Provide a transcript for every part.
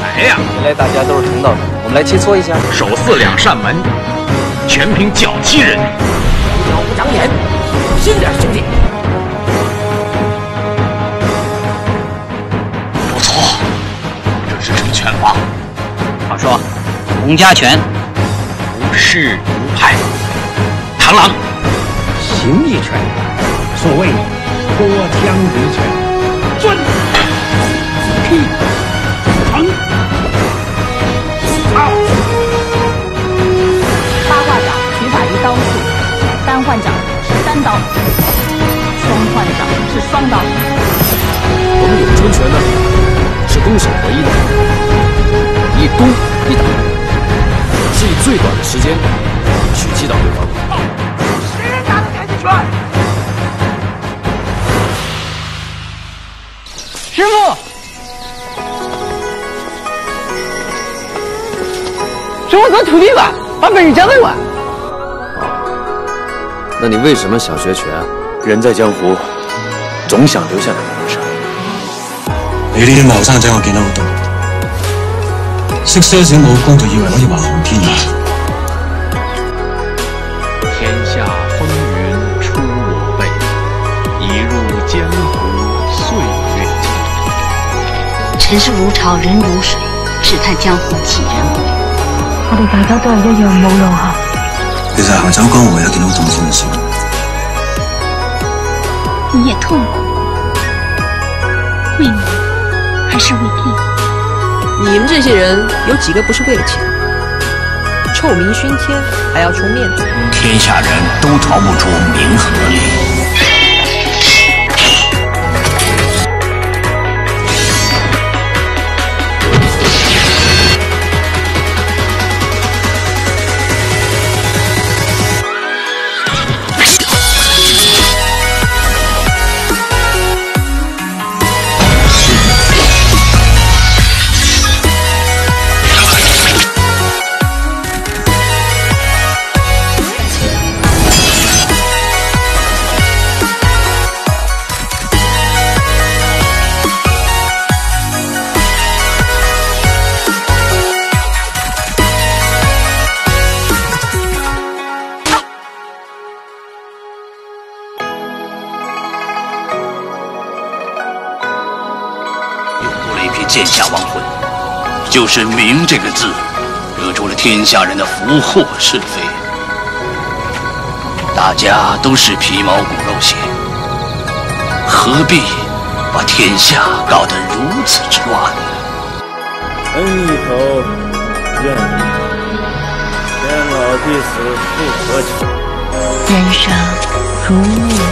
来呀！原来大家都是同道中，我们来切磋一下。手似两扇门，全凭脚踢人。你好，不长眼，小心点，兄弟。不错，这是什么拳法？他说：“洪家拳，不是流派。”螳螂形意拳，所谓脱缰之拳，尊。单刀、双换掌是双刀。我们咏春拳呢，是攻守合一的，一攻一打，是以最短的时间去击倒对方。谁打的太极拳？师傅。收我做徒弟吧，把本事交给我。那你为什么想学拳？人在江湖，总想留下点名声。你呢，后生仔我见得到多，识些少武功就以为可以横行天下。天下风云出我辈，一入江湖岁月。尘世如潮，人如水，只叹江湖几人回。我哋大家都系一样，冇留下。其实，海洲哥我也替陆总伤心。你也痛苦，为母还是为弟？你们这些人有几个不是为了钱？臭名熏天，还要充面子？天下人都逃不出名和利。剑下亡魂，就是“名”这个字，惹出了天下人的福祸是非。大家都是皮毛骨肉血，何必把天下搞得如此之乱恩义仇怨，天老地死，不可求。人生如梦。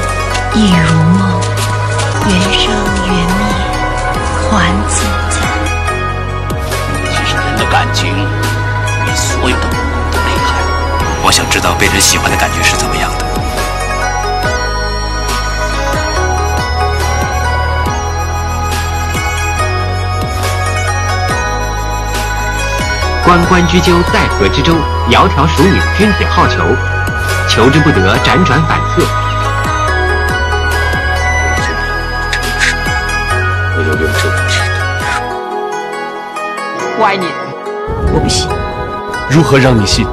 感情比所有的武功都厉害。我想知道被人喜欢的感觉是怎么样的。关关雎鸠，在河之洲。窈窕淑女，君子好逑。求之不得，辗转反侧。我要用证心来说。我爱你。我不信，如何让你信？